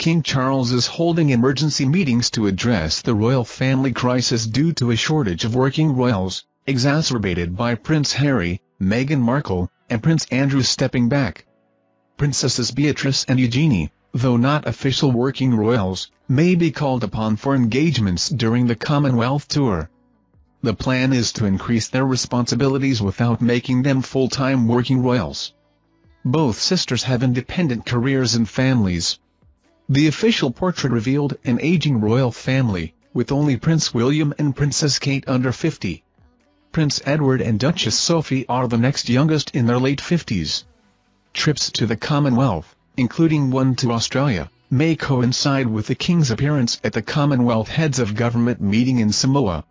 King Charles is holding emergency meetings to address the royal family crisis due to a shortage of working royals, exacerbated by Prince Harry, Meghan Markle, and Prince Andrew stepping back. Princesses Beatrice and Eugenie, though not official working royals, may be called upon for engagements during the Commonwealth Tour. The plan is to increase their responsibilities without making them full-time working royals. Both sisters have independent careers and families, the official portrait revealed an aging royal family, with only Prince William and Princess Kate under 50. Prince Edward and Duchess Sophie are the next youngest in their late 50s. Trips to the Commonwealth, including one to Australia, may coincide with the King's appearance at the Commonwealth Heads of Government meeting in Samoa.